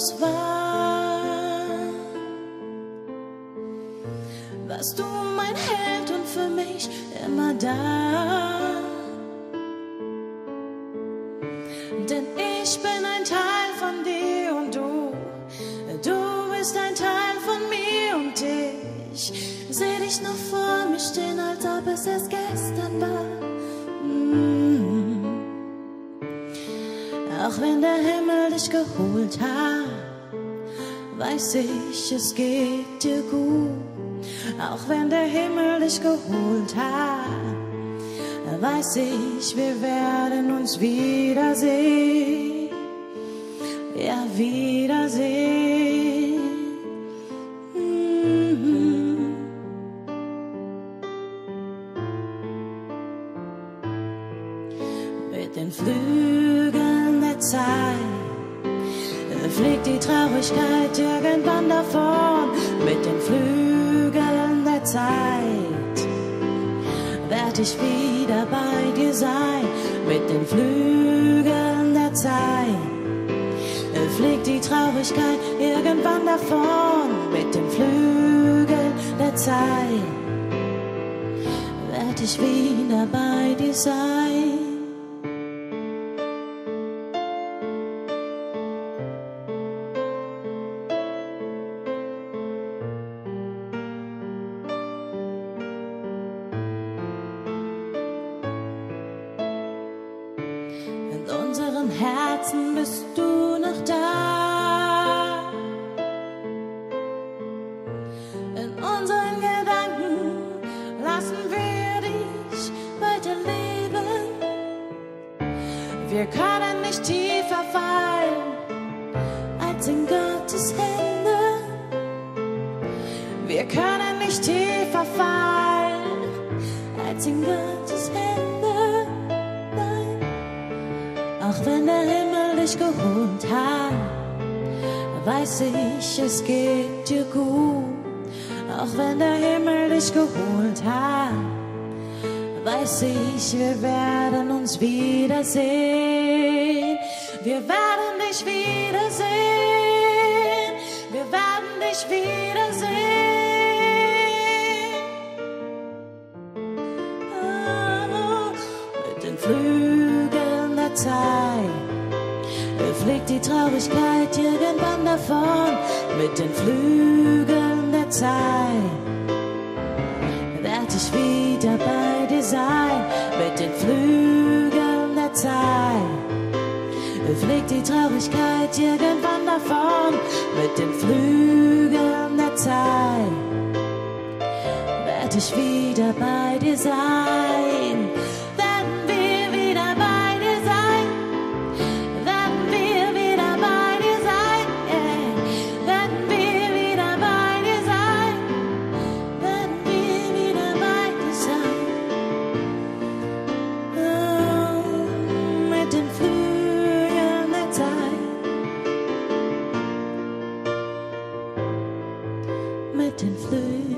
es war. Warst du mein Held und für mich immer da. Denn ich bin ein Teil von dir und du, du bist ein Teil von mir und ich seh dich noch vor mir stehen, als ob es erst gestern war. Auch wenn der Himmel dich geholt hat, weiß ich, es geht dir gut. Auch wenn der Himmel dich geholt hat, weiß ich, wir werden uns wiedersehen. Ja, wiedersehen. Mhm. Mit den Flügeln Zeit fliegt die Traurigkeit irgendwann davon. Mit den Flügeln der Zeit werd ich wieder bei dir sein. Mit den Flügeln der Zeit fliegt die Traurigkeit irgendwann davon. Mit den Flügeln der Zeit werd ich wieder bei dir sein. Herzen bist du noch da. In unseren Gedanken lassen wir dich weiterleben. Wir können nicht tiefer fallen als in Gottes Hände. Wir können nicht tiefer Auch wenn der Himmel dich geholt hat, weiß ich, es geht dir gut. Auch wenn der Himmel dich geholt hat, weiß ich, wir werden uns wiedersehen. Wir werden dich wiedersehen. Wir werden dich wiedersehen. Flügeln der Zeit die Traurigkeit irgendwann davon. Mit den Flügeln der Zeit werd ich wieder bei dir sein. Mit den Flügeln der Zeit fliegt die Traurigkeit irgendwann davon. Mit den Flügeln der Zeit werd ich wieder bei dir sein. and flew.